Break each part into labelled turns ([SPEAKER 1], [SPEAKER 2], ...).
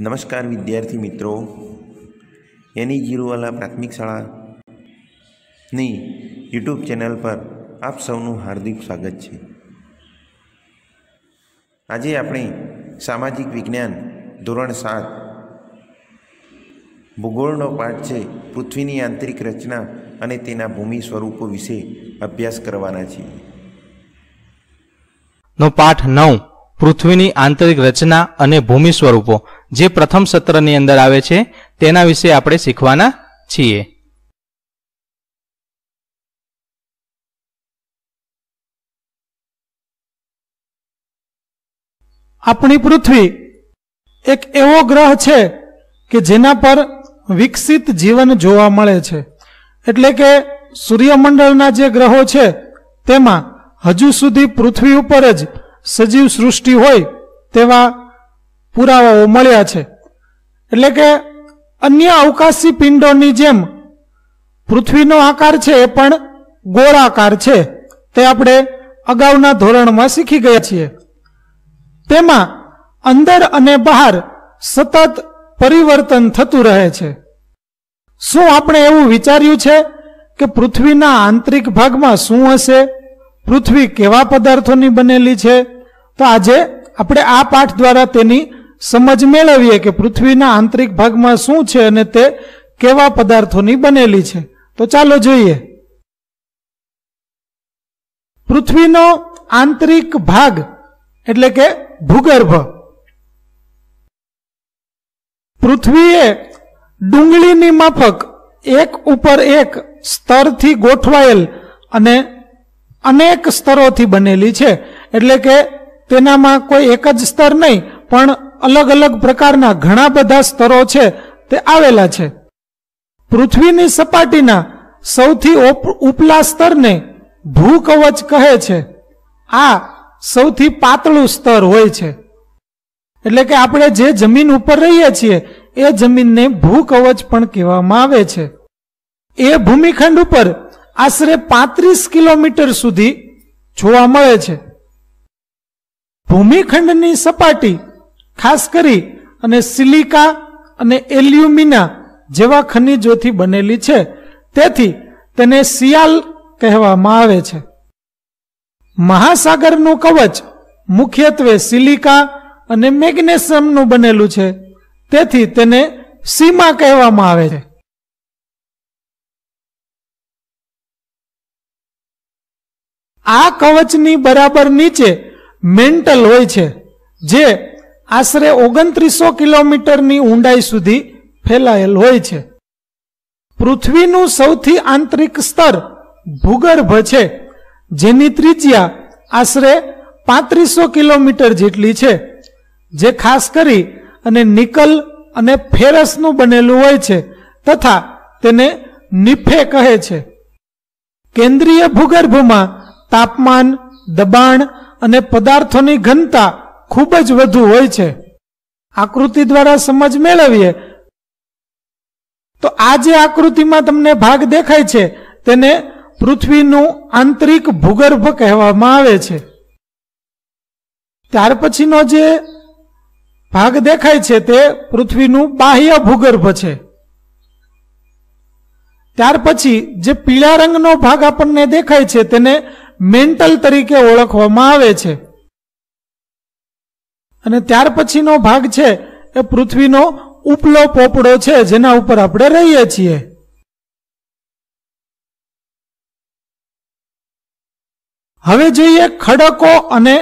[SPEAKER 1] નમસ્કાર વિદ્યાર્થી મિત્રો. એની જીરુવાલા પ્રાથમિક શાળાની યુટ્યુબ ચેનલ પર આપ સૌનું હાર્દિક સ્વાગત છે. આજે આપણે સામાજિક વિજ્ઞાન ધોરણ સાત ભૂગોળનો પાઠ છે પૃથ્વીની આંતરિક રચના અને તેના ભૂમિ સ્વરૂપો વિશે અભ્યાસ કરવાના છીએ.
[SPEAKER 2] નો પાઠ નવ. પૃથ્વીની આંતરિક રચના અને ભૂમિ સ્વરૂપો. જે પ્રથમ સત્રની અંદર આવે છે, તેના વિશે આપણે શીખવાના છીએ.
[SPEAKER 3] આપણી પૃથ્વી એક એવો ગ્રહ છે કે જેના પર વિકસિત જીવન જોવા મળે છે. એટલે કે સૂર્યમંડળના જે ગ્રહો છે, તેમાં હજુ સુધી પૃથ્વી ઉપર જ સજીવ સૃષ્ટિ હોય તેવા પુરાવાઓ મળ્યા છે. એટલે કે અન્ય અવકાશી પિંડોની જેમ પૃથ્વીનો આકાર છે એ પણ ગોળાકાર છે. તે આપણે અગાઉના ધોરણમાં શીખી ગયા છીએ. તેમાં અંદર અને બહાર સતત પરિવર્તન થતું રહે છે. શું આપણે એવું વિચાર્યું છે કે પૃથ્વીના આંતરિક ભાગમાં શું હશે? પૃથ્વી કેવા પદાર્થોની બનેલી છે? તો આજે આપણે આ પાઠ દ્વારા તેની સમજ મેળવીએ કે પૃથ્વીના આંતરિક ભાગમાં શું છે અને તે કેવા પદાર્થોની બનેલી છે. તો ચાલો જોઈએ. પૃથ્વીનો આંતરિક ભાગ એટલે કે ભૂગર્ભ. પૃથ્વીએ ડુંગળીની માફક એક ઉપર એક સ્તરથી ગોઠવાયેલ અને અનેક સ્તરોથી બનેલી છે. એટલે કે તેનામાં કોઈ એક જ સ્તર નહીં, પણ અલગ અલગ પ્રકારના ઘણા બધા સ્તરો છે, તે આવેલા છે. પૃથ્વીની સપાટીના સૌથી ઉપલા સ્તરને ભૂકવચ કહે છે. આ સૌથી પાતળું સ્તર હોય છે. એટલે કે આપણે જે જમીન ઉપર રહીએ છીએ, એ જમીનને ભૂકવચ પણ કહેવામાં આવે છે. એ ભૂમિખંડ ઉપર આશરે પાંત્રીસ કિલોમીટર સુધી જોવા મળે છે. ભૂમિખંડની સપાટી ખાસ કરી અને સિલિકા અને એલ્યુમિના જેવા ખનિજોથી બનેલી છે. તેથી તેને સિયાલ કહેવામાં આવે છે. મહાસાગરનું કવચ મુખ્યત્વે સિલિકા અને મેગ્નેશિયમનું બનેલું છે. તેથી તેને સીમા કહેવામાં આવે છે. આ કવચની બરાબર નીચે મેન્ટલ હોય છે, જે આશરે ઓગણત્રીસો કિલોમીટરની ઊંડાઈ સુધી ફેલાયેલ હોય છે. પૃથ્વીનું સૌથી આંતરિક સ્તર ભૂગર્ભ છે, જેની ત્રિજ્યા આશરે પાંત્રીસો કિલોમીટર જેટલી છે, જે ખાસ કરી અને નિકલ અને ફેરસનું બનેલું હોય છે તથા તેને નિફે કહે છે. કેન્દ્રીય ભૂગર્ભમાં તાપમાન, દબાણ અને પદાર્થોની ઘનતા ખૂબ જ વધુ હોય છે. આકૃતિ દ્વારા સમજ મેળવીએ, તો આ જે આકૃતિમાં તમને ભાગ દેખાય છે, તેને પૃથ્વીનું આંતરિક ભૂગર્ભ કહેવામાં આવે છે. ત્યાર પછીનો જે ભાગ દેખાય છે, તે પૃથ્વીનું બાહ્ય ભૂગર્ભ છે. ત્યાર પછી જે પીળા રંગનો ભાગ આપણને દેખાય છે, તેને મેન્ટલ તરીકે ઓળખવામાં આવે છે. અને ત્યાર પછીનો ભાગ છે એ પૃથ્વીનો ઉપલો પોપડો છે, જેના ઉપર આપણે રહીએ છીએ. હવે જોઈએ ખડકો અને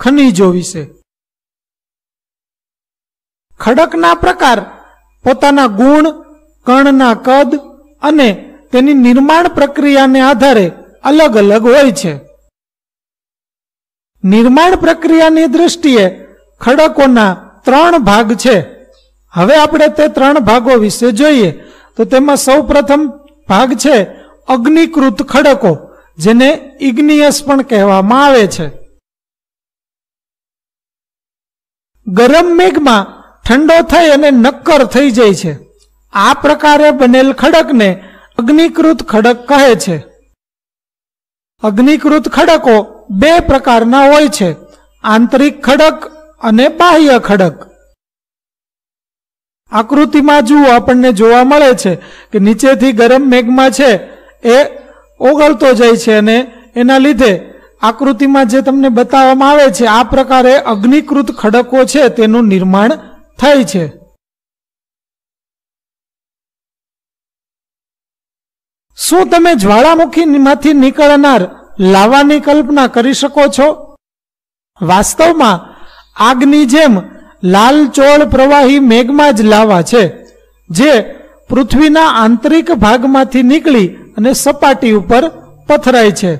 [SPEAKER 3] ખનિજો વિશે. ખડકના પ્રકાર પોતાના ગુણ, કણના કદ અને તેની નિર્માણ પ્રક્રિયાને આધારે અલગ અલગ હોય છે. નિર્માણ પ્રક્રિયાની દૃષ્ટિએ ખડકોના ત્રણ ભાગ છે. હવે આપણે તે ત્રણ ભાગો વિશે જોઈએ. તો તેમાં સૌ પ્રથમ ભાગ છે અગ્નિકૃત ખડકો, જેને ઇગ્નિયસ પણ કહેવામાં આવે છે. ગરમ મેઘમાં ઠંડો થઈ અને નક્કર થઈ જાય છે. આ પ્રકારે બનેલ ખડકને અગ્નિકૃત ખડક કહે છે. અગ્નિકૃત ખડકો બે પ્રકારના હોય છે. આંતરિક ખડક અને બાહ્ય ખડક. આકૃતિમાં જુઓ, આપણને જોવા મળે છે કે નીચેથી ગરમ મેઘમાં છે એ ઓગળતો જાય છે અને એના લીધે આકૃતિમાં જે તમને બતાવવામાં આવે છે, આ પ્રકારે અગ્નિકૃત ખડકો છે, તેનું નિર્માણ થાય છે. શું તમે જ્વાળામુખીમાંથી નીકળનાર લાવાની કલ્પના કરી શકો છો? વાસ્તવમાં આગની જેમ લાલચોળ પ્રવાહી મેઘમાં જ લાવા છે, જે પૃથ્વીના આંતરિક ભાગમાંથી નીકળી અને સપાટી ઉપર પથરાય છે.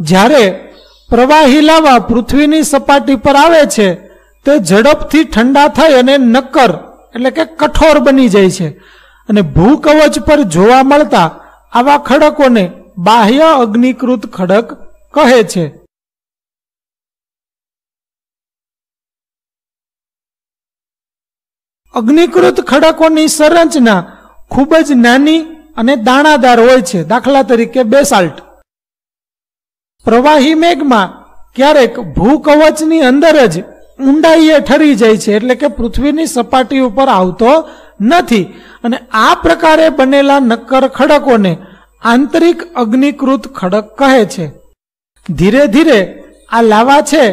[SPEAKER 3] જ્યારે પ્રવાહી લાવા પૃથ્વીની સપાટી પર આવે છે, તે ઝડપથી ઠંડા થઈ અને નક્કર, એટલે કે કઠોર બની જાય છે. અને ભૂકવચ પર જોવા મળતા આવા ખડકોને બાહ્ય અગ્નિકૃત ખડક કહે છે. અગ્નિકૃત ખડકોની સંરચના ખૂબ જ નાની અને દાણાદાર હોય છે. દાખલા તરીકે બેસાલ્ટ. પ્રવાહી મેઘમાં ક્યારેક ભૂકવચની અંદર જ ઊંડાઈએ ઠરી જાય છે એટલે કે પૃથ્વીની સપાટી ઉપર આવતો નથી. અને આ પ્રકારે બનેલા નક્કર ખડકોને આંતરિક અગ્નિકૃત ખડક કહે છે. ધીરે ધીરે આ લાવા છે,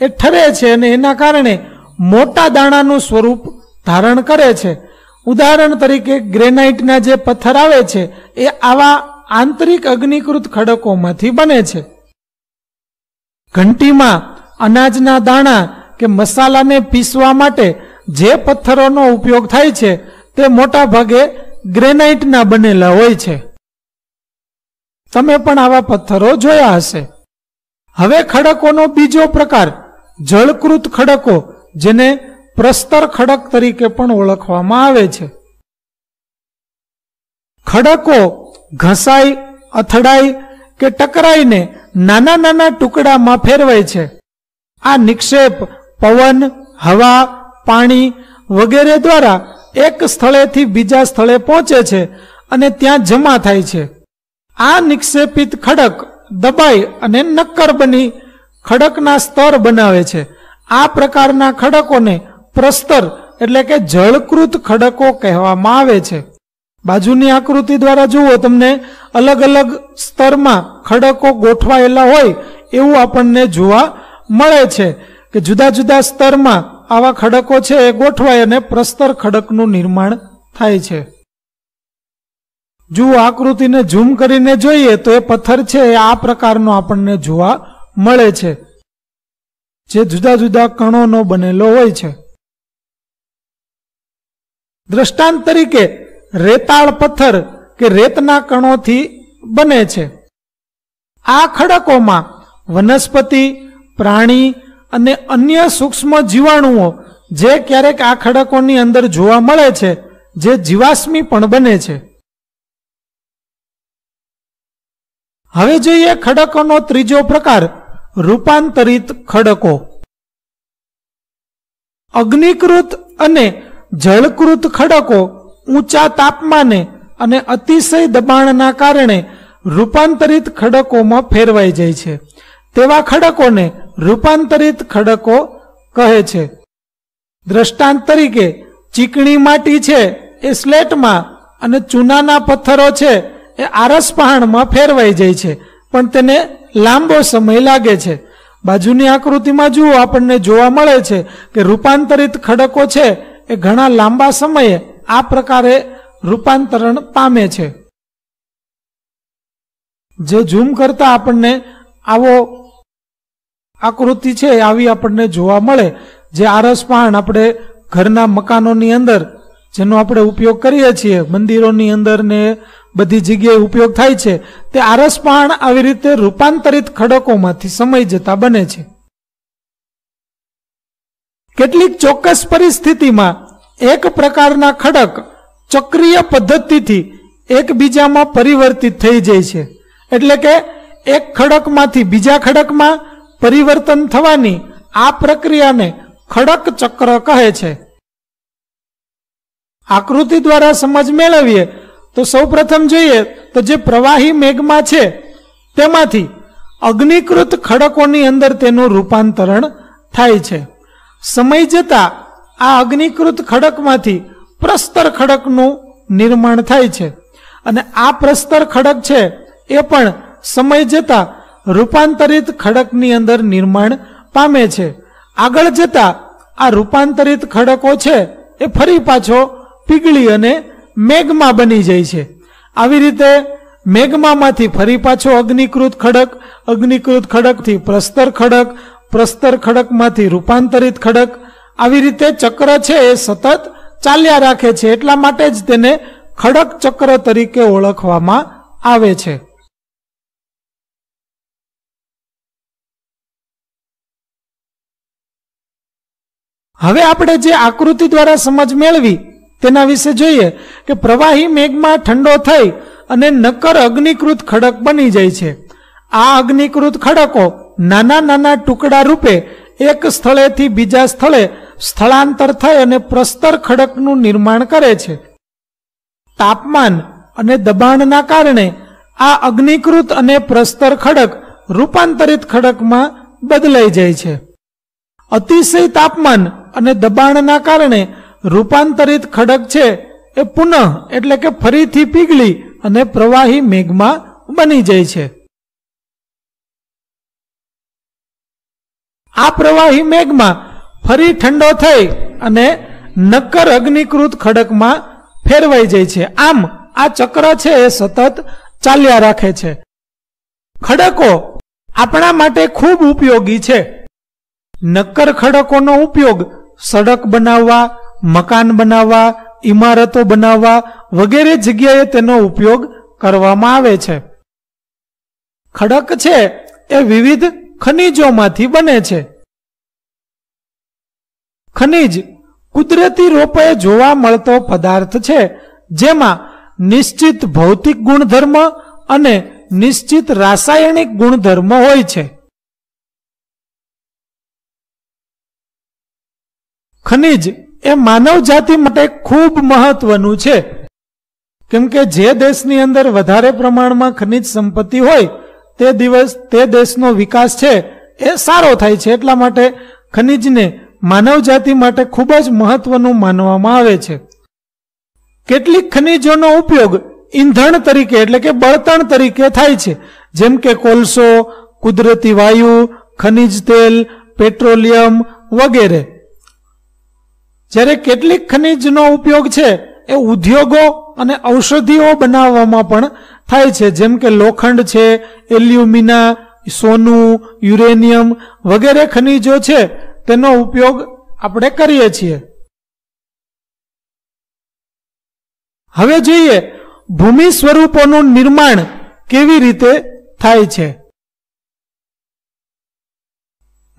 [SPEAKER 3] એ ઠરે છે અને એના કારણે મોટા દાણાનું સ્વરૂપ ધારણ કરે છે. ઉદાહરણ તરીકે ગ્રેનાઇટના જે પથ્થર આવે છે, એ આવા આંતરિક અગ્નિકૃત ખડકોમાંથી બને છે. ઘંટીમાં અનાજના દાણા કે મસાલાને પીસવા માટે જે પથ્થરોનો ઉપયોગ થાય છે, તે મોટા ભાગે ગ્રેનાઇટના બનેલા હોય છે. તમે પણ આવા પથ્થરો જોયા હશે. હવે ખડકોનો બીજો પ્રકાર જળકૃત ખડકો, જેને પ્રસ્તર ખડક તરીકે પણ ઓળખવામાં આવે છે. ખડકો ઘસાઈ, અથડાઈ કે ટકરાઈને નાના નાના ટુકડામાં ફેરવાય છે. આ નિક્ષેપ પવન, હવા, પાણી વગેરે દ્વારા એક સ્થળેથી બીજા સ્થળે પહોંચે છે અને ત્યાં જમા થાય છે. આ નિક્ષેપિત ખડક દબાઈ અને નક્કર બની ખડકના સ્તર બનાવે છે. આ પ્રકારના ખડકોને પ્રસ્તર એટલે કે જળકૃત ખડકો કહેવામાં આવે છે. બાજુની આકૃતિ દ્વારા જુઓ તમને અલગ અલગ સ્તરમાં ખડકો ગોઠવાયેલા હોય એવું આપણને જોવા મળે છે કે જુદા જુદા સ્તરમાં આવા ખડકો છે એ ગોઠવાય અને પ્રસ્તર ખડકનું નિર્માણ થાય છે. જુઓ આકૃતિને ઝૂમ કરીને જોઈએ તો એ પથ્થર છે એ આ પ્રકારનો આપણને જોવા મળે છે. જે જુદા જુદા કણોનો બનેલો હોય છે. દ્રષ્ટાંત તરીકે રેતાળ પથ્થર કે રેતના કણોથી બને છે. આ ખડકોમાં વનસ્પતિ, પ્રાણી અને અન્ય સૂક્ષ્મ જીવાણુઓ જે ક્યારેક આ ખડકોની અંદર જોવા મળે છે, જે જીવાશ્મી પણ બને છે. હવે જોઈએ ખડકોનો ત્રીજો પ્રકાર, રૂપાંતરિત ખડકો. અગ્નિકૃત અને જળકૃત ખડકો ઊંચા તાપમાને અને અતિશય દબાણના કારણે રૂપાંતરિત ખડકોમાં ફેરવાઈ જાય છે. તેવા ખડકોને રૂપાંતરિત ખડકો કહે છે. દ્રષ્ટાંત તરીકે ચીકણી માટી છે એ સ્લેટમાં અને ચૂનાના પથ્થરો છે એ આરસ પહાણમાં ફેરવાઈ જાય છે, પણ તેને લાંબો સમય લાગે છે. બાજુની આકૃતિમાં જુઓ, આપણને જોવા મળે છે કે રૂપાંતરિત ખડકો છે એ ઘણા લાંબા સમયે આ પ્રકારે રૂપાંતરણ પામે છે. જે ઝૂમ કરતા આપણને આવો આકૃતિ છે, આવી આપણને જોવા મળે. જે આરસ પાણ આપણે ઘરના મકાનોની અંદર, જેનો આપણે ઉપયોગ કરીએ છીએ, મંદિરોની અંદર ને બધી જગ્યાએ ઉપયોગ થાય છે, તે આરસ પાણ આવી રીતે રૂપાંતરિત ખડકોમાંથી સમય જતા બને છે. કેટલીક ચોક્કસ પરિસ્થિતિમાં એક પ્રકારના ખડક ચક્રીય પદ્ધતિથી એકબીજામાં પરિવર્તિત થઈ જાય છે. એટલે કે એક ખડકમાંથી બીજા ખડકમાં પરિવર્તન થવાની આ પ્રક્રિયાને ખડક ચક્ર કહે છે. આકૃતિ દ્વારા સમજ મેળવીએ તો સૌપ્રથમ જોઈએ તો જે પ્રવાહી મેઘમાં છે તેમાંથી અગ્નિકૃત ખડકોની અંદર તેનું રૂપાંતરણ થાય છે. સમય જતાં આ અગ્નિકૃત ખડકમાંથી પ્રસ્તર ખડકનું નિર્માણ થાય છે. અને આ પ્રસ્તર ખડક છે એ પણ સમય જતા રૂપાંતરિત ખડકની અંદર નિર્માણ પામે છે. આગળ જતા આ રૂપાંતરિત ખડકો છે એ ફરી પાછો પીગળી અને મેઘમાં બની જાય છે. આવી રીતે મેઘમામાંથી ફરી પાછો અગ્નિકૃત ખડક, અગ્નિકૃત ખડકથી પ્રસ્તર ખડક પ્રસ્તર ખડકમાંથી રૂપાંતરિત ખડક આવી રીતે ચક્ર છે એ સતત ચાલ્યા રાખે છે. એટલા માટે જ તેને ખડક ચક્ર તરીકે ઓળખવામાં આવે છે. હવે આપણે જે આકૃતિ દ્વારા સમજ મેળવી તેના વિશે જોઈએ કે પ્રવાહી મેઘમાં ઠંડો થઈ અને નક્કર અગ્નિકૃત ખડક બની જાય છે. આ અગ્નિકૃત ખડકો નાના નાના ટુકડા રૂપે એક સ્થળેથી બીજા સ્થળે સ્થળાંતર થઈ અને પ્રસ્તર ખડકનું નિર્માણ કરે છે. તાપમાન અને દબાણના કારણે આ અગ્નિકૃત અને પ્રસ્તર ખડક રૂપાંતરિત ખડકમાં બદલાઈ જાય છે. અતિશય તાપમાન અને દબાણના કારણે રૂપાંતરિત ખડક છે એ પુનઃ એટલે કે ફરીથી પીગળી અને પ્રવાહી મેઘમાં બની જાય છે. આ પ્રવાહી મેઘમાં ફરી ઠંડો થઈ અને નક્કર અગ્નિકૃત ખડકમાં ફેરવાઈ જાય છે. આમ આ ચક્ર છે એ સતત ચાલ્યા રાખે છે. ખડકો આપણા માટે ખૂબ ઉપયોગી છે. નક્કર ખડકોનો ઉપયોગ સડક બનાવવા, મકાન બનાવવા, ઇમારતો બનાવવા વગેરે જગ્યાએ તેનો ઉપયોગ કરવામાં આવે છે. ખડક છે એ વિવિધ ખનિજોમાંથી બને છે. ખનિજ કુદરતી રૂપે જોવા મળતો પદાર્થ છે, જેમાં નિશ્ચિત ભૌતિક ગુણધર્મ અને નિશ્ચિત રાસાયણિક ગુણધર્મ હોય છે. ખનિજ એ માનવ જાતિ માટે ખૂબ મહત્વનું છે. કેમ કે જે દેશની અંદર વધારે પ્રમાણમાં ખનિજ સંપત્તિ હોય તે દિવસ, તે દેશનો વિકાસ છે, એ સારો થાય છે. એટલા માટે ખનિજને માનવ જાતિ માટે ખૂબ જ મહત્વનું માનવામાં આવે છે. કેટલીક ખનિજોનો ઉપયોગ ઈંધણ તરીકે એટલે કે બળતણ તરીકે થાય છે. જેમ કે કોલસો, કુદરતી વાયુ, ખનિજ તેલ, પેટ્રોલિયમ વગેરે. જ્યારે કેટલીક ખનિજનો ઉપયોગ છે, એ ઉદ્યોગો અને ઔષધિઓ બનાવવામાં પણ થાય છે. જેમ કે લોખંડ છે, એલ્યુમિના, સોનું, યુરેનિયમ વગેરે ખનિજો છે, તેનો ઉપયોગ આપણે કરીએ છીએ. હવે જોઈએ, ભૂમિ સ્વરૂપોનું નિર્માણ કેવી રીતે થાય છે.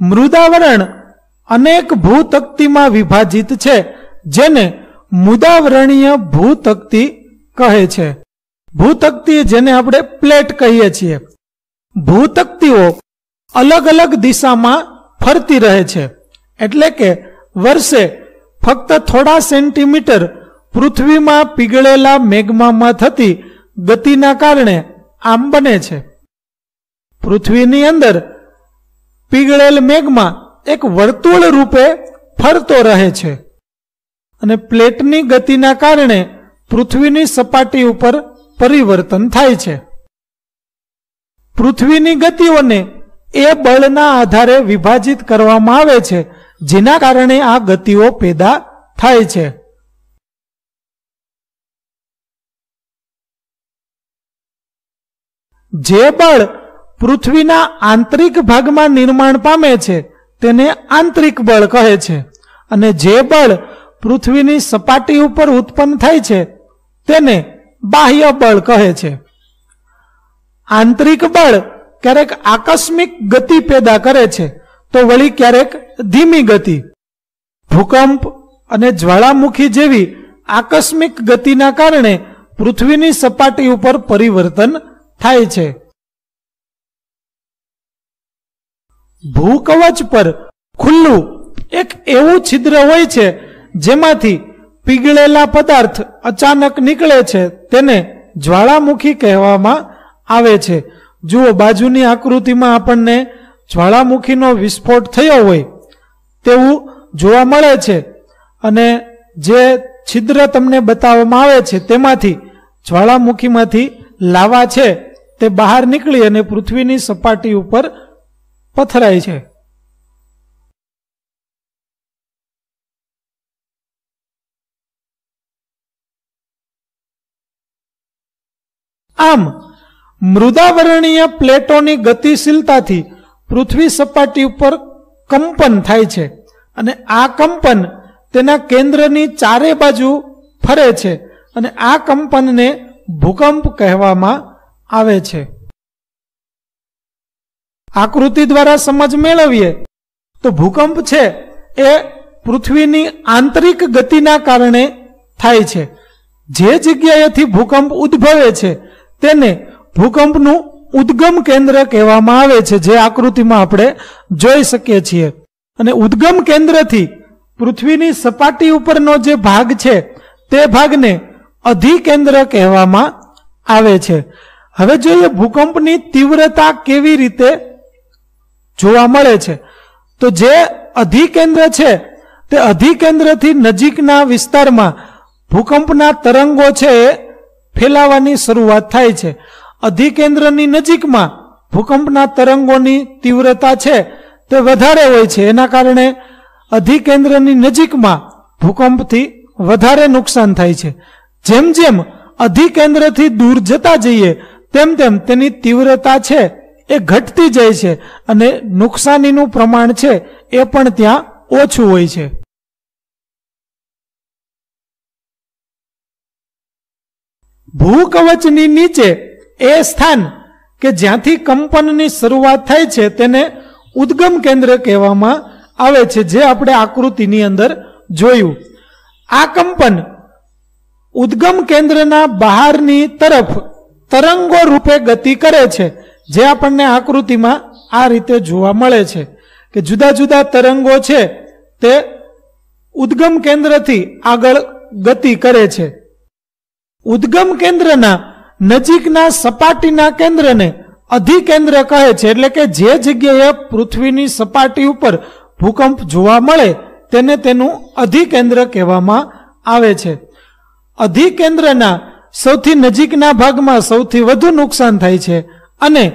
[SPEAKER 3] મૃદાવરણ અનેક ભૂતક્તિમાં વિભાજિત છે, જેને મુદાવરણીય ભૂતક્તિ કહે છે. ભૂતક્તિ જેને આપણે પ્લેટ કહીએ છીએ. ભૂતકતીઓ અલગ અલગ દિશામાં ફરતી રહે છે. એટલે કે વર્ષે ફક્ત થોડા સેન્ટીમીટર પૃથ્વીમાં પીગળેલા મેઘમામાં થતી ગતિના કારણે આમ બને છે. પૃથ્વીની અંદર પીગળેલ મેઘમાં એક વર્તુળ રૂપે ફરતો રહે છે. અને પ્લેટની ગતિના કારણે પૃથ્વીની સપાટી ઉપર પરિવર્તન થાય છે. પૃથ્વીની ગતિઓને એ બળના આધારે વિભાજિત કરવામાં આવે છે, જેના કારણે આ ગતિઓ પેદા થાય છે. જે બળ પૃથ્વીના આંતરિક ભાગમાં નિર્માણ પામે છે, તેને આંતરિક બળ કહે છે. અને જે બળ પૃથ્વીની સપાટી ઉપર ઉત્પન્ન થાય છે, તેને બાહ્ય બળ કહે છે. આંતરિક બળ ક્યારેક આકસ્મિક ગતિ પેદા કરે છે, તો વળી ક્યારેક ધીમી ગતિ. ભૂકંપ અને જ્વાળામુખી જેવી આકસ્મિક ગતિના કારણે પૃથ્વીની સપાટી ઉપર પરિવર્તન થાય છે. ભૂકવચ પર ખુલ્લું એક એવું છિદ્ર હોય છે, જેમાંથી પીગળેલા પદાર્થ અચાનક નીકળે છે, તેને જ્વાળામુખી કહેવામાં આવે છે. જુઓ, બાજુની આકૃતિમાં આપણને જ્વાળામુખીનો વિસ્ફોટ થયો હોય તેવું જોવા મળે છે અને જે છિદ્ર તમને બતાવવામાં આવે છે તેમાંથી જ્વાળામુખીમાંથી લાવા છે તે બહાર નીકળી અને પૃથ્વીની સપાટી ઉપર પથરાય છે. આમ, મૃદાવરણીય પ્લેટોની ગતિશીલતાથી પૃથ્વી સપાટી ઉપર કંપન થાય છે અને આ કંપન તેના કેન્દ્રની ચારે બાજુ ફરે છે અને આ કંપનને ભૂકંપ કહેવામાં આવે છે. આકૃતિ દ્વારા સમજ મેળવીએ તો ભૂકંપ છે એ પૃથ્વીની આંતરિક ગતિના કારણે થાય છે. જે જગ્યાએથી ભૂકંપ ઉદ્ભવે છે તેને ભૂકંપનું ઉદ્ગમ કેન્દ્ર કહેવામાં આવે છે, જે આકૃતિમાં આપણે જોઈ શકીએ છીએ. અને ઉદ્ગમ કેન્દ્રથી પૃથ્વીની સપાટી ઉપરનો જે ભાગ છે, તે ભાગને અધિકેન્દ્ર કહેવામાં આવે છે. હવે જોઈએ ભૂકંપની તીવ્રતા કેવી રીતે જોવા મળે છે. તો જે અધિકેન્દ્ર છે, તે અધિકેન્દ્રથી નજીકના વિસ્તારમાં ભૂકંપના તરંગો છે એ ફેલાવાની શરૂઆત થાય છે. અધિકેન્દ્રની નજીકમાં ભૂકંપના તરંગોની તીવ્રતા છે તે વધારે હોય છે. એના કારણે અધિકેન્દ્રની નજીકમાં ભૂકંપથી વધારે નુકસાન થાય છે. જેમ જેમ અધિકેન્દ્રથી દૂર જતા જઈએ, તેમ તેમ તેની તીવ્રતા છે એ ઘટતી જાય છે અને નુકસાનીનું પ્રમાણ છે એ પણ ત્યાં ઓછું હોય છે. ભૂકવચની નીચે એ સ્થાન કે જ્યાંથી કંપનની શરૂઆત થાય છે તેને ઉદ્ગમ કેન્દ્ર કહેવામાં આવે છે, જે આપણે આકૃતિની અંદર જોયું. આ કંપન ઉદ્ગમ કેન્દ્રના બહારની તરફ તરંગો રૂપે ગતિ કરે છે, જે આપણને આકૃતિમાં આ રીતે જોવા મળે છે કે જુદા જુદા તરંગો છે તે ઉદ્ગમ કેન્દ્રથી આગળ ગતિ કરે છે. ઉદ્ગમ કેન્દ્રના નજીકના સપાટીના કેન્દ્રને અધિકેન્દ્ર કહે છે. એટલે કે જે જગ્યાએ પૃથ્વીની સપાટી ઉપર ભૂકંપ જોવા મળે, તેને તેનું અધિકેન્દ્ર કહેવામાં આવે છે. અધિકેન્દ્રના સૌથી નજીકના ભાગમાં સૌથી વધુ નુકસાન થાય છે અને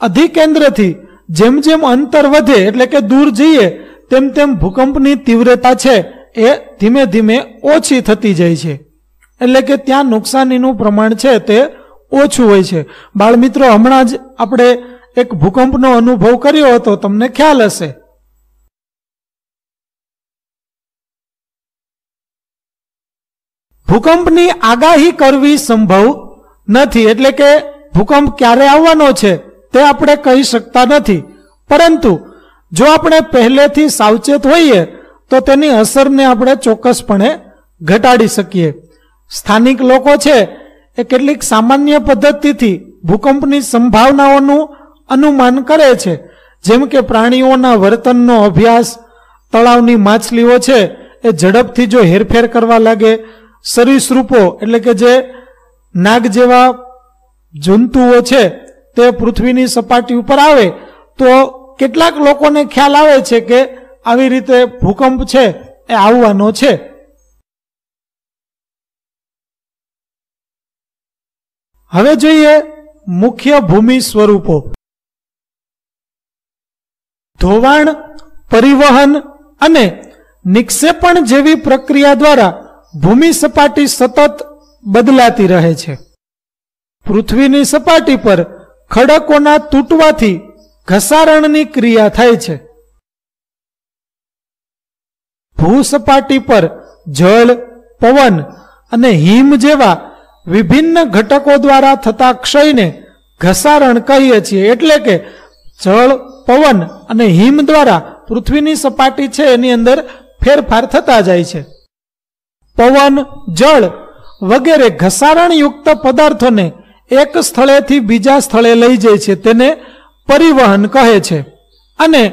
[SPEAKER 3] અધિકેન્દ્રથી જેમ જેમ અંતર વધે, એટલે કે દૂર જઈએ, તેમ તેમ ભૂકંપની તીવ્રતા છે એ ધીમે ધીમે ઓછી થતી જાય છે. એટલે કે ત્યાં નુકસાનીનું પ્રમાણ છે તે ઓછું હોય છે. બાળમિત્રો હમણાં જ આપણે એક ભૂકંપનો અનુભવ કર્યો હતો, તમને ખ્યાલ હશે. ભૂકંપની આગાહી કરવી સંભવ નથી, એટલે કે ભૂકંપ ક્યારે આવવાનો છે તે આપણે કહી શકતા નથી. પરંતુ જો આપણે પહેલેથી સાવચેત હોઈએ, તો તેની અસરને આપણે ચોક્કસપણે ઘટાડી શકીએ. સ્થાનિક લોકો છે એ કેટલીક સામાન્ય પદ્ધતિથી ભૂકંપની સંભાવનાઓનું અનુમાન કરે છે. જેમ કે પ્રાણીઓના વર્તનનો અભ્યાસ, તળાવની માછલીઓ છે એ ઝડપથી જો હેરફેર કરવા લાગે, સરીસૃપો એટલે કે જે નાગ જેવા જંતુઓ છે તે પૃથ્વીની સપાટી ઉપર આવે, તો કેટલાક લોકોને ખ્યાલ આવે છે કે આવી રીતે ભૂકંપ છે એ આવવાનો છે. હવે જોઈએ મુખ્ય ભૂમિ સ્વરૂપો. ધોવાણ, પરિવહન અને નિક્ષેપણ જેવી પ્રક્રિયા દ્વારા ભૂમિ સપાટી સતત બદલાતી રહે છે. પૃથ્વીની સપાટી પર ખડકોના તૂટવાથી ઘસારણની ક્રિયા થાય છે. ભૂસપાટી પર જળ, પવન અને હિમ જેવા વિભિન્ન ઘટકો દ્વારા થતા ક્ષયને ઘસારણ કહીએ છીએ. એટલે કે જળ, પવન અને હિમ દ્વારા પૃથ્વીની સપાટી છે એની અંદર ફેરફાર થતા જાય છે. પવન, જળ વગેરે ઘસારણયુક્ત પદાર્થોને એક સ્થળેથી બીજા સ્થળે લઈ જાય છે. તેને પરિવહન કહે છે. અને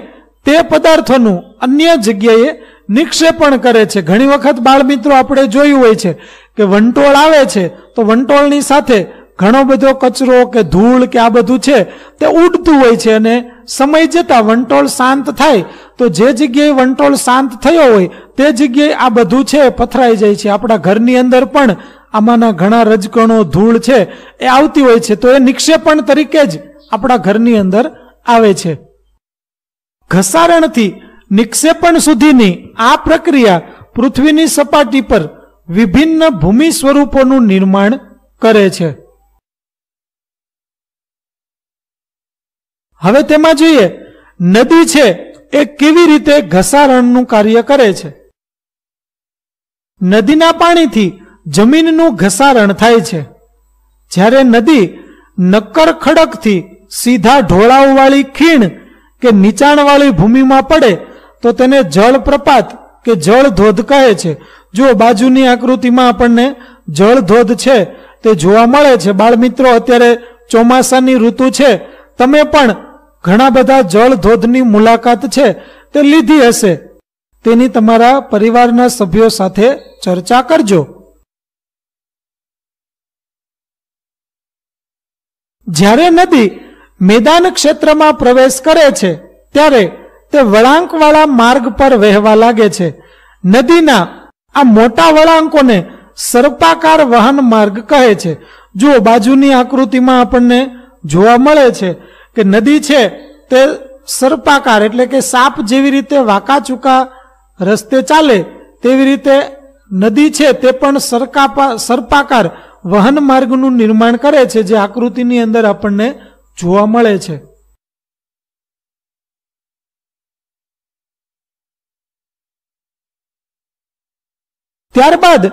[SPEAKER 3] તે પદાર્થોનું અન્ય જગ્યાએ નિક્ષેપણ કરે છે. ઘણી વખત બાળ મિત્રો આપણે જોયું હોય છે કે વંટોળ આવે છે તો વંટોળની સાથે ઘણો બધો કચરો કે ધૂળ કે આ બધું છે તે ઉડતું હોય છે અને સમય જતાં વંટોળ શાંત થાય તો જે જગ્યાએ વંટોળ શાંત થયો હોય તે જગ્યાએ આ બધું છે પથરાઈ જાય છે. આપણા ઘરની અંદર પણ આમાંના ઘણા રજકણો, ધૂળ છે એ આવતી હોય છે તો એ નિક્ષેપણ તરીકે જ આપણા ઘરની અંદર આવે છે. ઘસારણથી નિક્ષેપણ સુધીની આ પ્રક્રિયા પૃથ્વીની સપાટી પર વિભિન્ન ભૂમિ સ્વરૂપોનું નિર્માણ કરે છે. હવે તેમાં જોઈએ, નદી છે એ કેવી રીતે ઘસારણનું કાર્ય કરે છે? નદીના પાણીથી જમીનનું ઘસારણ થાય છે. જ્યારે નદી નક્કર ખડકથી સીધા ઢોળાવવાળી ખીણ કે નીચાણવાળી ભૂમિમાં પડે તો તેને જળ પ્રપાત કે જળ ધોધ કહે છે. જો બાજુની આકૃતિમાં આપણને જળ ધોધ છે, તે જોવા મળે છે. બાળમિત્રો, અત્યારે ચોમાસાની ઋતુ છે. તમે પણ ઘણા બધા જળ ધોધની મુલાકાત છે, તે લીધી હશે. તેની તમારા પરિવારના સભ્યો સાથે ચર્ચા કરજો. જ્યારે નદી મેદાન ક્ષેત્રમાં પ્રવેશ કરે છે, ત્યારે તે વળાંકવાળા માર્ગ પર વહેવા લાગે છે. નદીના આ મોટા વળાંકોને સર્પાકાર વહન માર્ગ કહે છે. જુઓ, બાજુની આકૃતિમાં આપણને જોવા મળે છે કે નદી છે તે સર્પાકાર એટલે કે સાપ જેવી રીતે વાંકા ચૂકા રસ્તે ચાલે, તેવી રીતે નદી છે તે પણ સરકાપા, સર્પાકાર વહન માર્ગનું નિર્માણ કરે છે, જે આકૃતિની અંદર આપણને જોવા મળે છે. ત્યારબાદ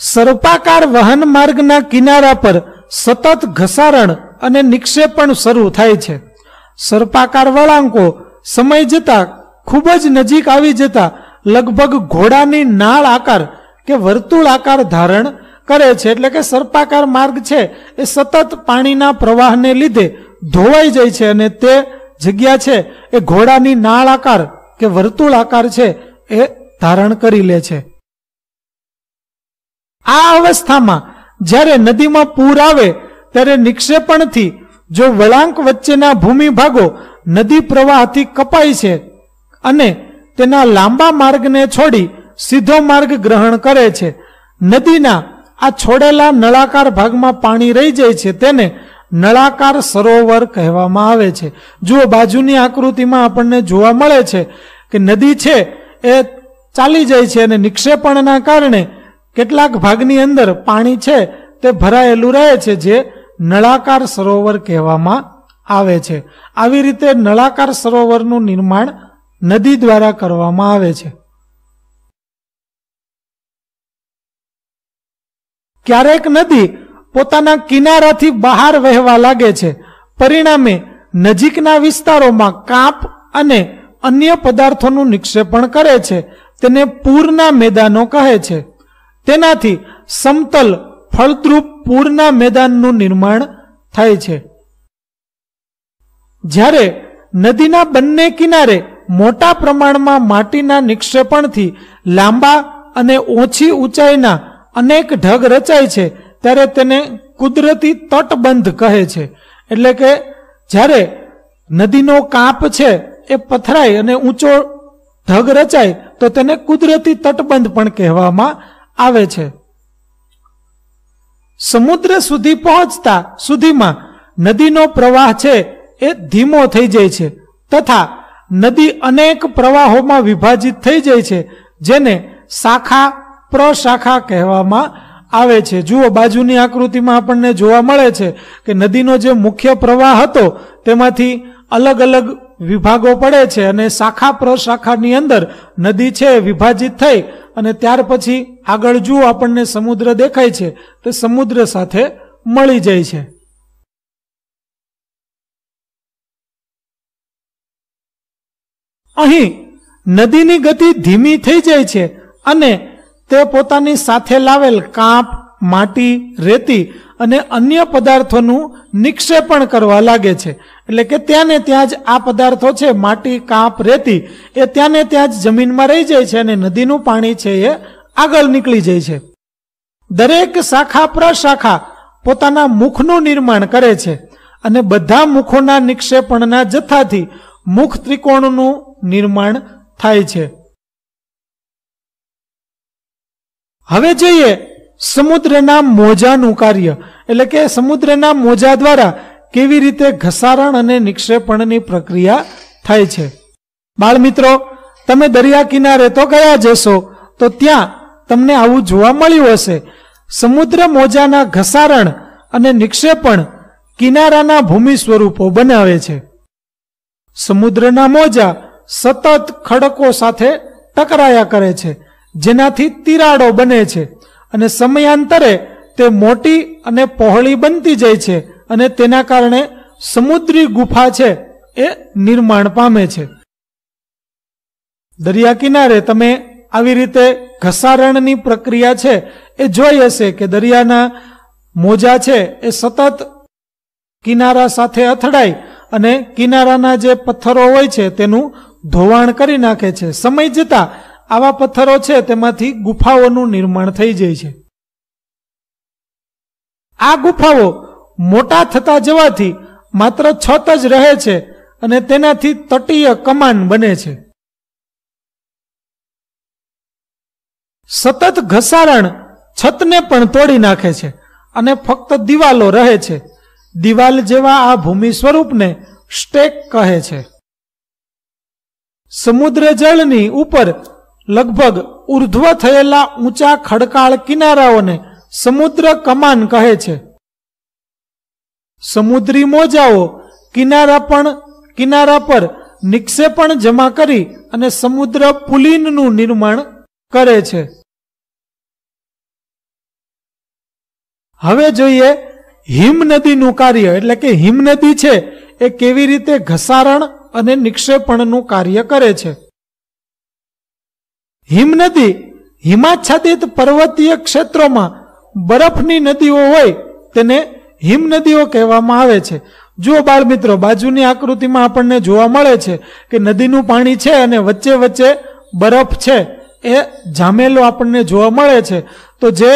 [SPEAKER 3] સર્પાકાર વહન માર્ગના કિનારા પર સતત ઘસારણ અને નિક્ષેપણ શરૂ થાય છે. સર્પાકાર વળાંકો સમય જતા ખૂબ જ નજીક આવી જતા લગભગ ઘોડાની નાળ આકાર કે વર્તુળ આકાર ધારણ કરે છે. એટલે કે સર્પાકાર માર્ગ છે એ સતત પાણીના પ્રવાહને લીધે ધોવાઈ જાય છે અને તે જગ્યા છે એ ઘોડાની નાળ આકાર કે વર્તુળ આકાર છે એ ધારણ કરી લે છે. આ અવસ્થામાં જ્યારે નદીમાં પૂર આવે, ત્યારે નિક્ષેપણથી જો વળાંક વચ્ચેના ભૂમિ ભાગો નદી પ્રવાહથી કપાય છે અને તેના લાંબા માર્ગને છોડી સીધો માર્ગ ગ્રહણ કરે છે, નદીના આ છોડેલા નળાકાર ભાગમાં પાણી રહી જાય છે, તેને નળાકાર સરોવર કહેવામાં આવે છે. જુઓ, બાજુની આકૃતિમાં આપણને જોવા મળે છે કે નદી છે એ ચાલી જાય છે અને નિક્ષેપણના કારણે કેટલાક ભાગની અંદર પાણી છે, તે ભરાયેલું રહે છે, જે નળાકાર સરોવર કહેવામાં આવે છે. આવી રીતે નળાકાર સરોવરનું નિર્માણ નદી દ્વારા કરવામાં આવે છે. ક્યારેક નદી પોતાના કિનારાથી બહાર વહેવા લાગે છે. પરિણામે નજીકના વિસ્તારોમાં કાપ અને અન્ય પદાર્થોનું નિક્ષેપણ કરે છે. તેને પૂરના મેદાનો કહે છે. તેનાથી સમતલ ફળદ્રુપ પૂરના મેદાનનું નિર્માણ થાય છે. જ્યારે નદીના બંને કિનારે મોટા પ્રમાણમાં માટીના નિક્ષેપણથી લાંબા અને ઓછી ઊંચાઈના અનેક ઢગ રચાય છે, ત્યારે તેને કુદરતી તટબંધ કહે છે. એટલે કે જ્યારે નદીનો કાપ છે, એ પથરાય અને ઊંચો ઢગ રચાય, તો તેને કુદરતી તટબંધ પણ કહેવામાં આવે છે. સમુદ્ર સુધી પહોંચતા સુધીમાં નદીનો પ્રવાહ છે એ ધીમો થઈ જાય છે તથા નદી અનેક પ્રવાહોમાં વિભાજિત થઈ જાય છે, જેને શાખા પ્રશાખા કહેવામાં આવે છે. જુઓ, બાજુની આકૃતિમાં આપણને જોવા મળે છે કે નદીનો જે મુખ્ય પ્રવાહ હતો તેમાંથી અલગ અલગ વિભાગો પડે છે અને શાખા પ્રશાખાની અંદર નદી છે વિભાજિત થઈ અને ત્યાર પછી આગળ જુઓ આપણને સમુદ્ર દેખાય છે, તે સમુદ્ર સાથે મળી જાય છે. અહીં નદીની ગતિ ધીમી થઈ જાય છે અને તે પોતાની સાથે લાવેલ કાંપ માટી, રેતી અને અન્ય પદાર્થોનું નિક્ષેપણ કરવા લાગે છે. એટલે કે ત્યાં ને ત્યાં જ આ પદાર્થો છે, માટી, કાંપ, રેતી, એ ત્યાં ને ત્યાં જ જમીનમાં રહી જાય છે અને નદીનું પાણી છે એ આગળ નીકળી જાય છે. દરેક શાખા પ્રશાખા પોતાના મુખનું નિર્માણ કરે છે અને બધા મુખોના નિક્ષેપણના જથ્થાથી મુખ ત્રિકોણનું નિર્માણ થાય છે. હવે જોઈએ સમુદ્રના મોજાનું કાર્ય. એટલે કે સમુદ્રના મોજા દ્વારા કેવી રીતે ઘસારણ અને નિક્ષેપણની પ્રક્રિયા થાય છે. બાળ મિત્રો તમે દરિયા કિનારે તો ગયા જશો તો ત્યાં તમને આવું જોવા મળ્યું હશે. સમુદ્ર મોજાના ઘસારણ અને નિક્ષેપણ કિનારાના ભૂમિ સ્વરૂપો બનાવે છે. સમુદ્રના મોજા સતત ખડકો સાથે ટકરાયા કરે છે, જેનાથી તિરાડો બને છે. અને સમયાંતરે તે મોટી અને પહોળી બનતી જાય છે અને તેના કારણે સમુદ્રી ગુફા છે એ નિર્માણ પામે છે. દરિયા કિનારે તમે આવી રીતે ઘસારણની પ્રક્રિયા છે એ જોઈ હશે કે દરિયાના મોજા છે એ સતત કિનારા સાથે અથડાય અને કિનારાના જે પથ્થરો હોય છે તેનું ધોવાણ કરી નાખે છે. સમય જતા આવા પથ્થરો છે તેમાંથી ગુફાઓનું નિર્માણ થઈ જાય છે. આ ગુફાઓ મોટા થતા જવાથી માત્ર છત જ રહે છે અને તેનાથી તટીય કમાન બને છે. સતત ઘસારણ છતને પણ તોડી નાખે છે અને ફક્ત દિવાલો રહે છે. દિવાલ જેવા આ ભૂમિ સ્વરૂપને સ્ટેક કહે છે. સમુદ્ર જળની ઉપર લગભગ ઉર્ધ્વ થયેલા ઊંચા ખડકાળ કિનારાઓને સમુદ્ર કમાન કહે છે. સમુદ્રી મોજાઓ કિનારા પણ, કિનારા પર નિક્ષેપણ જમા કરી અને સમુદ્ર પુલિનનું નિર્માણ કરે છે. હવે જોઈએ હિમનદીનું કાર્ય. એટલે કે હિમનદી છે એ કેવી રીતે ઘસારણ અને નિક્ષેપણનું કાર્ય કરે છે. હિમનદી હિમાચ્છાદિત પર્વતીય ક્ષેત્રોમાં બરફની નદીઓ હોય તેને હિમનદીઓ કહેવામાં આવે છે. જુઓ બાળ મિત્રો બાજુની આકૃતિમાં આપણને જોવા મળે છે કે નદીનું પાણી છે અને વચ્ચે વચ્ચે બરફ છે. એ જામેલો આપણને જોવા મળે છે. તો જે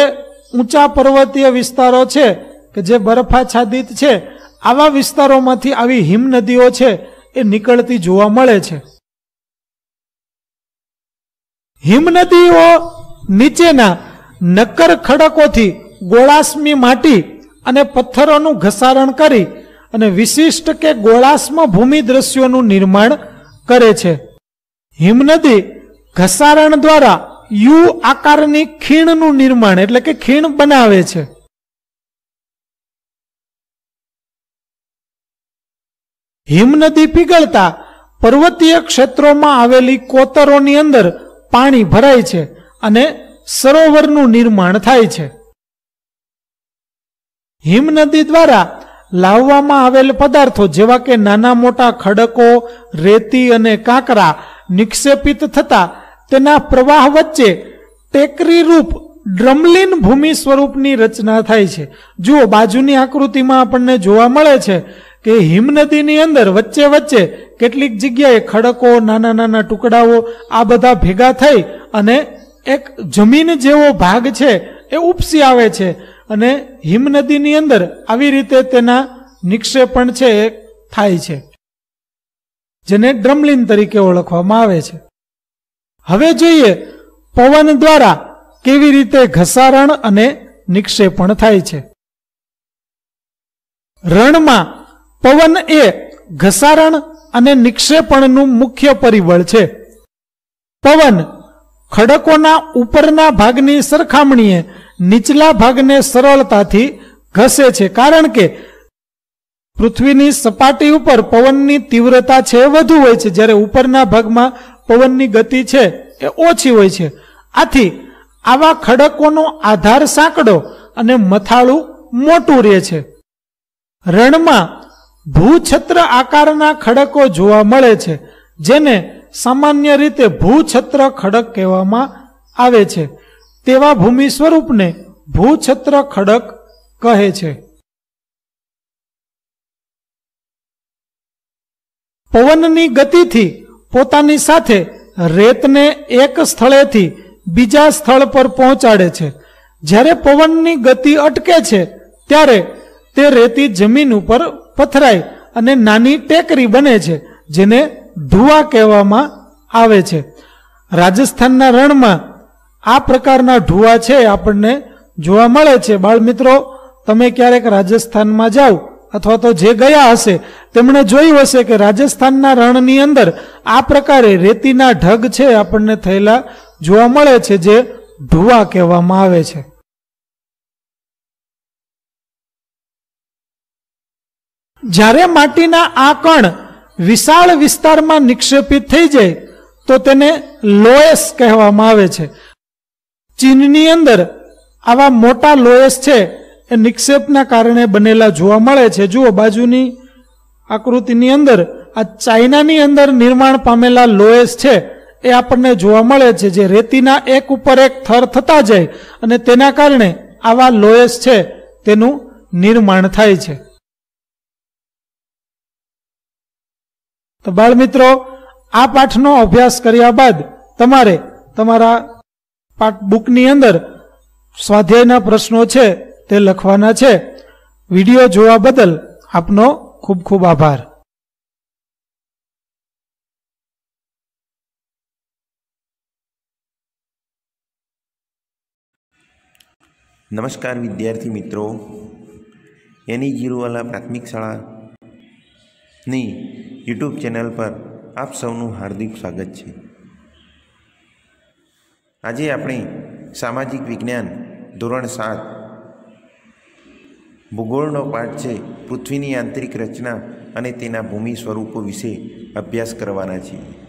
[SPEAKER 3] ઊંચા પર્વતીય વિસ્તારો છે કે જે બરફાચ્છાદિત છે, આવા વિસ્તારોમાંથી આવી હિમનદીઓ છે એ નીકળતી જોવા મળે છે. હિમનદીઓ નીચેના નક્કર ખડકોથી ગોળાસ્મી માટી અને પથ્થરોનું ઘસારણ કરી અને વિશિષ્ટ કે ગોળાસ્મ ભૂમિ દ્રશ્યોનું નિર્માણ કરે છે. હિમનદી ઘસારણ દ્વારા યુ આકારની ખીણનું નિર્માણ એટલે કે ખીણ બનાવે છે. હિમનદી પીગળતા પર્વતીય ક્ષેત્રોમાં આવેલી કોતરોની અંદર પાણી ભરાય છે અને સરોવરનું નિર્માણ થાય છે. હિમનદી દ્વારા લાવવામાં આવેલ પદાર્થો જેવા કે નાના મોટા ખડકો, રેતી અને કાંકરા નિક્ષેપિત થતા તેના પ્રવાહ વચ્ચે ટેકરી રૂપ ડ્રમલિન ભૂમિ સ્વરૂપની રચના થાય છે. જુઓ, બાજુની આકૃતિમાં આપણને જોવા મળે છે કે હિમનદીની અંદર વચ્ચે વચ્ચે કેટલીક જગ્યાએ ખડકો, નાના નાના ટુકડાઓ આ બધા ભેગા થઈ અને એક જમીન જેવો ભાગ છે એ ઉપસી આવે છે અને હિમનદીની અંદર આવી રીતે તેના નિક્ષેપણ છે એ થાય છે, જેને ડ્રમલિન તરીકે ઓળખવામાં આવે છે. હવે જોઈએ પવન દ્વારા કેવી રીતે ઘસારણ અને નિક્ષેપણ થાય છે. રણમાં પવન એ ઘસારણ અને નિક્ષેપણનું મુખ્ય પરિબળ છે. પવન ખડકોના ઉપરના ભાગની સરખામણીએ નીચલા ભાગને સરળતાથી ઘસે છે કારણ કે પૃથ્વીની સપાટી ઉપર પવનની તીવ્રતા છે વધુ હોય છે. જ્યારે ઉપરના ભાગમાં પવનની ગતિ છે એ ઓછી હોય છે. આથી આવા ખડકોનો આધાર સાંકડો અને મથાળું મોટું રહે છે. રણમાં ભૂછત્ર આકારના ખડકો જોવા મળે છે, જેને સામાન્ય રીતે ભૂછત્ર ખડક કહેવામાં આવે છે. તેવા ભૂમિ સ્વરૂપને ભૂછત્ર ખડક કહે છે. પવનની ગતિથી પોતાની સાથે રેતને એક સ્થળેથી બીજા સ્થળ પર પહોંચાડે છે. જ્યારે પવનની ગતિ અટકે છે, ત્યારે તે રેતી જમીન ઉપર પથરાય અને નાની ટેકરી બને છે, જેને ધુવા કહેવામાં આવે છે. રાજસ્થાનના રણમાં આ પ્રકારના ઢુવા છે, આપણને જોવા મળે છે. બાળ મિત્રો તમે ક્યારેક રાજસ્થાનમાં જાઓ, અથવા તો જે ગયા હશે, તેમણે જોયું હશે કે રાજસ્થાનના રણની અંદર આ પ્રકારે રેતીના ઢગ છે, આપણને થયેલા જોવા મળે છે, જે ધુવા કહેવામાં આવે છે. જ્યારે માટીના આ કણ વિશાળ વિસ્તારમાં નિક્ષેપિત થઈ જાય, તો તેને લોયસ કહેવામાં આવે છે. ચીનની અંદર આવા મોટા લોયસ છે, એ નિક્ષેપના કારણે બનેલા જોવા મળે છે. જુઓ, બાજુની આકૃતિની અંદર, આ ચાઇનાની અંદર નિર્માણ પામેલા લોયસ છે, એ આપણને જોવા મળે છે જે રેતીના એક ઉપર એક થર થતા જાય અને તેના કારણે આવા લોયસ છે, તેનું નિર્માણ થાય છે. તો બાળ મિત્રો આ પાઠનો અભ્યાસ કર્યા બાદ તમારે તમારા પાઠ બુકની અંદર સ્વાધ્યાયના પ્રશ્નો છે તે લખવાના છે. વીડિયો જોવા બદલ આપનો ખૂબ ખૂબ આભાર.
[SPEAKER 1] નમસ્કાર વિદ્યાર્થી મિત્રો. એની જીરુવાલા પ્રાથમિક શાળાની યુટ્યુબ ચેનલ પર આપ સૌનું હાર્દિક સ્વાગત છે. આજે આપણે સામાજિક વિજ્ઞાન ધોરણ સાત ભૂગોળનો પાઠ છે પૃથ્વીની આંતરિક રચના અને તેના ભૂમિ સ્વરૂપો વિશે અભ્યાસ કરવાના છીએ.